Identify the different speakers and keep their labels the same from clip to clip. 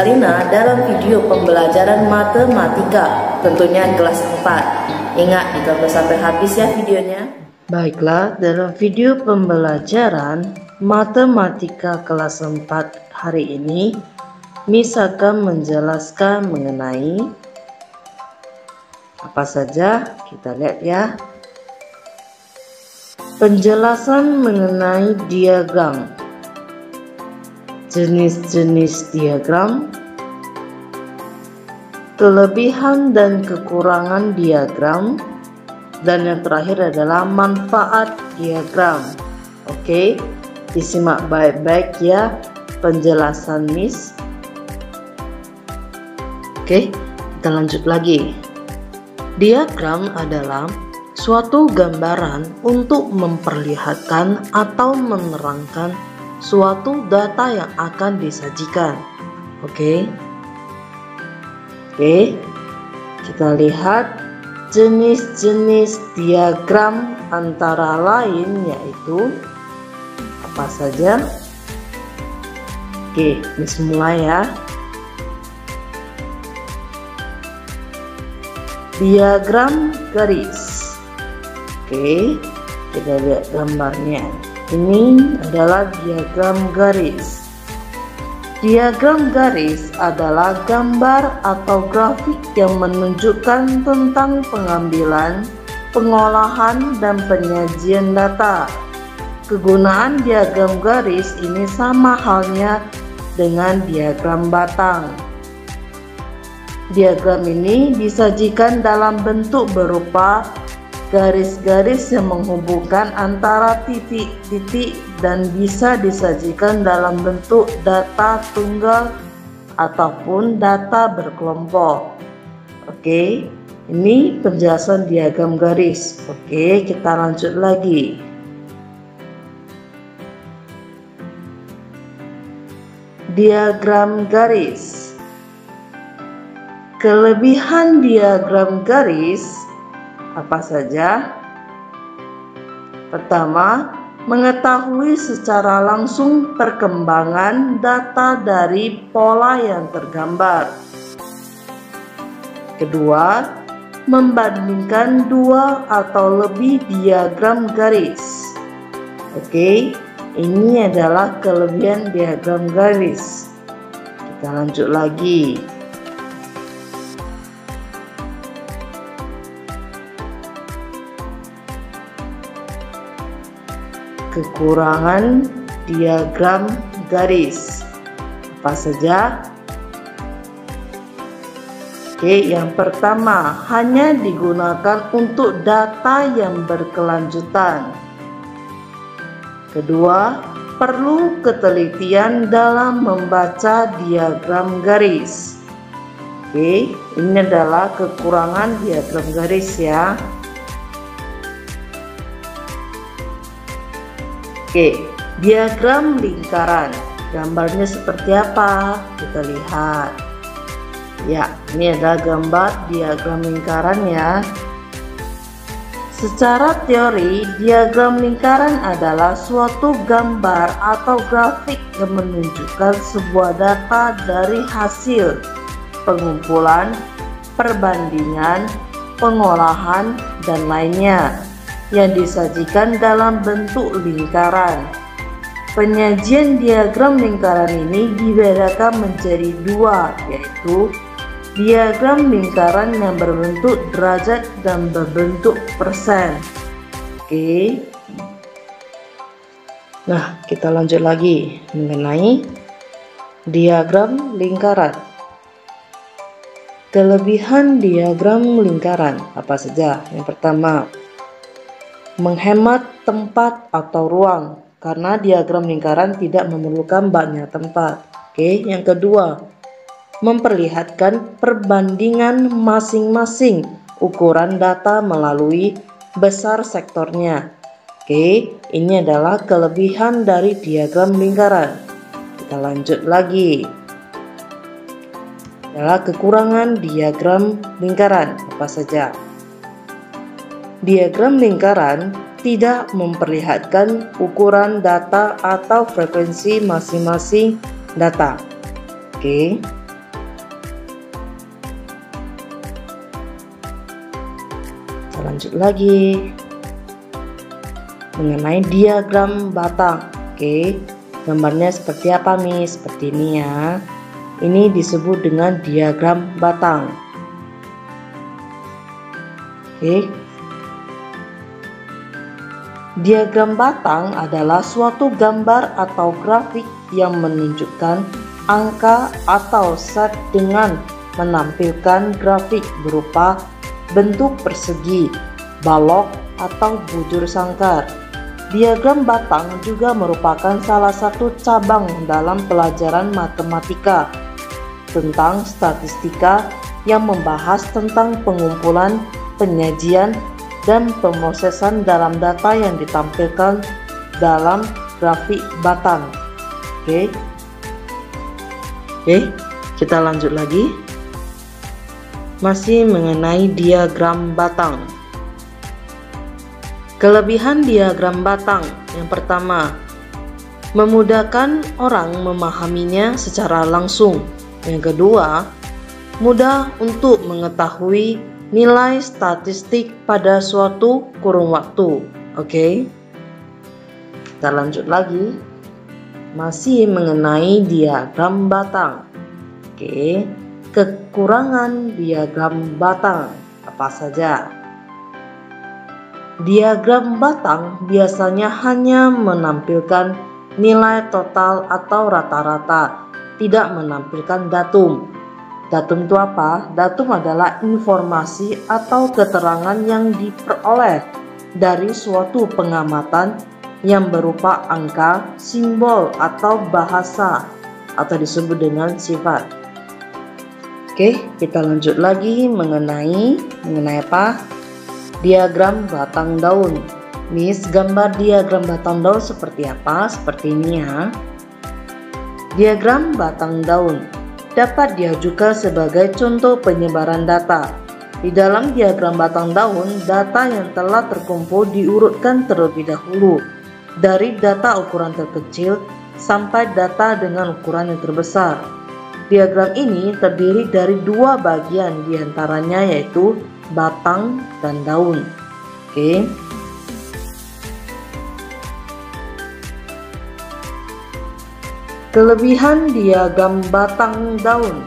Speaker 1: Salina dalam video pembelajaran matematika, tentunya kelas 4. Ingat, ditonton sampai habis ya videonya. Baiklah, dalam video pembelajaran matematika kelas 4 hari ini, Miss akan menjelaskan mengenai apa saja, kita lihat ya. Penjelasan mengenai diagram jenis-jenis diagram, kelebihan dan kekurangan diagram, dan yang terakhir adalah manfaat diagram. Oke, disimak baik-baik ya penjelasan Miss. Oke, kita lanjut lagi. Diagram adalah suatu gambaran untuk memperlihatkan atau menerangkan suatu data yang akan disajikan. Oke. Oke. Kita lihat jenis-jenis diagram antara lain yaitu apa saja? Oke, ini semula ya. Diagram garis. Oke, kita lihat gambarnya. Ini adalah diagram garis. Diagram garis adalah gambar atau grafik yang menunjukkan tentang pengambilan, pengolahan, dan penyajian data. Kegunaan diagram garis ini sama halnya dengan diagram batang. Diagram ini disajikan dalam bentuk berupa garis-garis yang menghubungkan antara titik-titik dan bisa disajikan dalam bentuk data tunggal ataupun data berkelompok. Oke, ini penjelasan diagram garis. Oke, kita lanjut lagi. Diagram garis. Kelebihan diagram garis apa saja? Pertama, mengetahui secara langsung perkembangan data dari pola yang tergambar. Kedua, membandingkan dua atau lebih diagram garis. Oke, ini adalah kelebihan diagram garis. Kita lanjut lagi. Kekurangan diagram garis apa saja Oke, yang pertama hanya digunakan untuk data yang berkelanjutan. Kedua, perlu ketelitian dalam membaca diagram garis. Oke, ini adalah kekurangan diagram garis ya. Oke, diagram lingkaran. Gambarnya seperti apa? Kita lihat. Ya, ini adalah gambar diagram lingkaran ya. Secara teori, diagram lingkaran adalah suatu gambar atau grafik yang menunjukkan sebuah data dari hasil pengumpulan, perbandingan, pengolahan, dan lainnya yang disajikan dalam bentuk lingkaran. Penyajian diagram lingkaran ini dibedakan menjadi dua, yaitu diagram lingkaran yang berbentuk derajat dan berbentuk persen. Oke. Nah, kita lanjut lagi mengenai diagram lingkaran. Kelebihan diagram lingkaran apa saja? Yang pertama, menghemat tempat atau ruang karena diagram lingkaran tidak memerlukan banyak tempat. Oke, yang kedua, memperlihatkan perbandingan masing-masing ukuran data melalui besar sektornya. Oke, ini adalah kelebihan dari diagram lingkaran. Kita lanjut lagi. Adalah kekurangan diagram lingkaran apa saja? Diagram lingkaran tidak memperlihatkan ukuran data atau frekuensi masing-masing data. Oke. Kita lanjut lagi mengenai diagram batang. Oke. Gambarnya seperti apa, Mi? Seperti ini ya. Ini disebut dengan diagram batang. Oke. Diagram batang adalah suatu gambar atau grafik yang menunjukkan angka atau set dengan menampilkan grafik berupa bentuk persegi, balok, atau bujur sangkar. Diagram batang juga merupakan salah satu cabang dalam pelajaran matematika tentang statistika yang membahas tentang pengumpulan, penyajian, dan pemrosesan dalam data yang ditampilkan dalam grafik batang. Oke. Oke, kita lanjut lagi. Masih mengenai diagram batang. Kelebihan diagram batang yang pertama, memudahkan orang memahaminya secara langsung. Yang kedua, mudah untuk mengetahui nilai statistik pada suatu kurun waktu. Oke, okay? kita lanjut lagi masih mengenai diagram batang. Oke, kekurangan diagram batang apa saja? Diagram batang biasanya hanya menampilkan nilai total atau rata-rata, tidak menampilkan datum. Datum itu apa? Datum adalah informasi atau keterangan yang diperoleh dari suatu pengamatan yang berupa angka, simbol, atau bahasa atau disebut dengan sifat. Oke, kita lanjut lagi mengenai mengenai apa? Diagram batang daun. Miss, gambar diagram batang daun seperti apa? Seperti ini ya. Diagram batang daun dapat diajukan sebagai contoh penyebaran data. Di dalam diagram batang daun, data yang telah terkumpul diurutkan terlebih dahulu dari data ukuran terkecil sampai data dengan ukuran yang terbesar. Diagram ini terdiri dari dua bagian di antaranya yaitu batang dan daun. Oke. Kelebihan diagram batang daun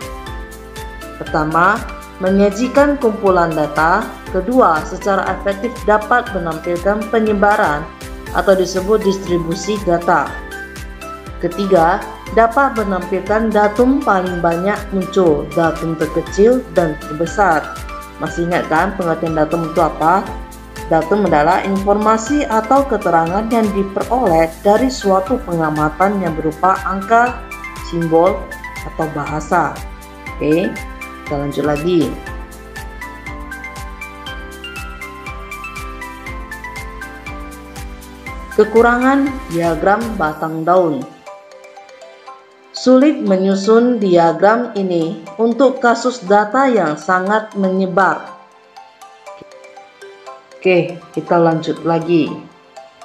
Speaker 1: Pertama, menyajikan kumpulan data Kedua, secara efektif dapat menampilkan penyebaran atau disebut distribusi data. Ketiga, dapat menampilkan datum paling banyak muncul, datum terkecil dan terbesar. Masih ingat kan pengertian datum itu apa? Datum adalah informasi atau keterangan yang diperoleh dari suatu pengamatan yang berupa angka, simbol, atau bahasa. Oke, kita lanjut lagi. Kekurangan diagram batang daun Sulit menyusun diagram ini untuk kasus data yang sangat menyebar. Oke, kita lanjut lagi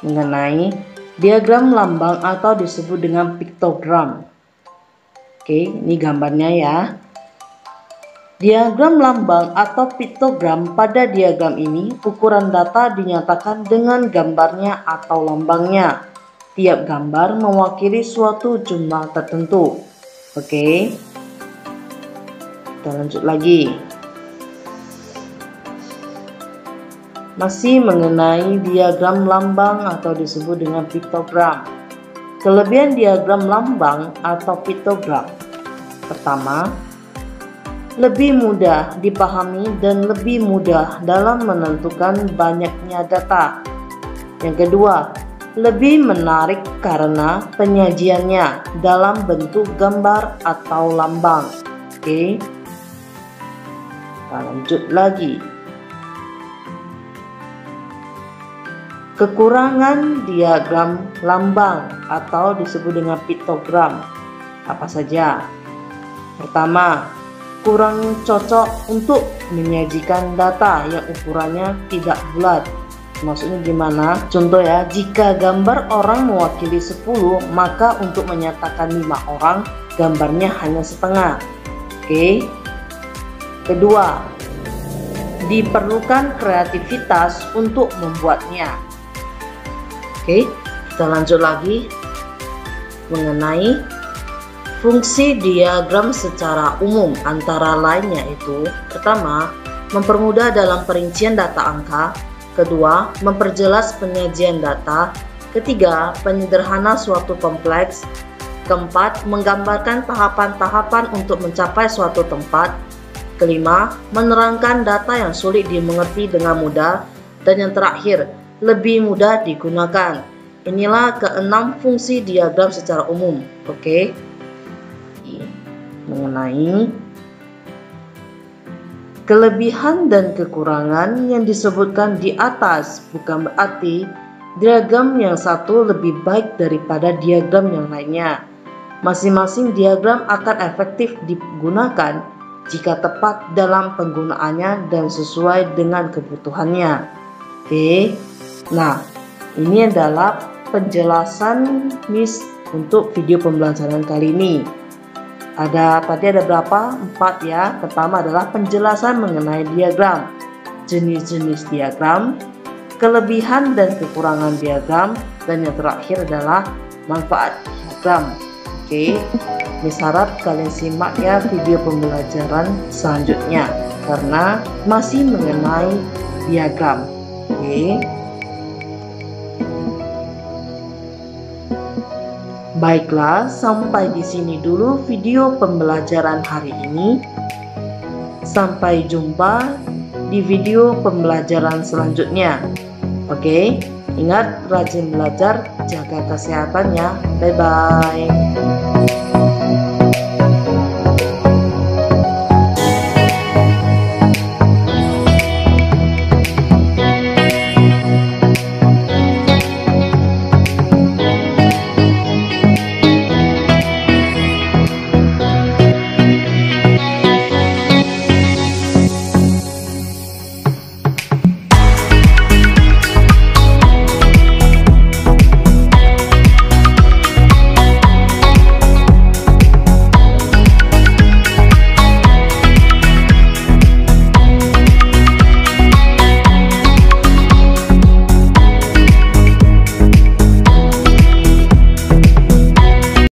Speaker 1: mengenai diagram lambang atau disebut dengan piktogram. Oke, ini gambarnya ya. Diagram lambang atau piktogram pada diagram ini ukuran data dinyatakan dengan gambarnya atau lambangnya. Tiap gambar mewakili suatu jumlah tertentu. Oke. Kita lanjut lagi. Masih mengenai diagram lambang atau disebut dengan piktogram. Kelebihan diagram lambang atau piktogram. Pertama, lebih mudah dipahami dan lebih mudah dalam menentukan banyaknya data. Yang kedua, lebih menarik karena penyajiannya dalam bentuk gambar atau lambang. Oke. Kita lanjut lagi. Kekurangan diagram lambang atau disebut dengan piktogram apa saja? Pertama, kurang cocok untuk menyajikan data yang ukurannya tidak bulat. Maksudnya gimana? Contoh ya, jika gambar orang mewakili 10, maka untuk menyatakan lima orang, gambarnya hanya setengah. Oke. Kedua, diperlukan kreativitas untuk membuatnya. Oke, kita lanjut lagi mengenai fungsi diagram secara umum antara lain yaitu pertama, mempermudah dalam perincian data angka Kedua, memperjelas penyajian data. Ketiga, penyederhana suatu kompleks. Keempat, menggambarkan tahapan-tahapan untuk mencapai suatu tempat. Kelima, menerangkan data yang sulit dimengerti dengan mudah. Dan yang terakhir, lebih mudah digunakan. Inilah keenam fungsi diagram secara umum. Oke. Mengenai Kelebihan dan kekurangan yang disebutkan di atas bukan berarti diagram yang satu lebih baik daripada diagram yang lainnya. Masing-masing diagram akan efektif digunakan jika tepat dalam penggunaannya dan sesuai dengan kebutuhannya. Oke, nah ini adalah penjelasan Miss untuk video pembelajaran kali ini. Ada tadi ada berapa? Empat ya. Pertama adalah penjelasan mengenai diagram, jenis-jenis diagram, kelebihan dan kekurangan diagram, dan yang terakhir adalah manfaat diagram. Oke, ini harap kalian simak ya video pembelajaran selanjutnya karena masih mengenai diagram. Oke. Baiklah, sampai di sini dulu video pembelajaran hari ini. Sampai jumpa di video pembelajaran selanjutnya. Oke, ingat rajin belajar, jaga kesehatannya. Bye bye.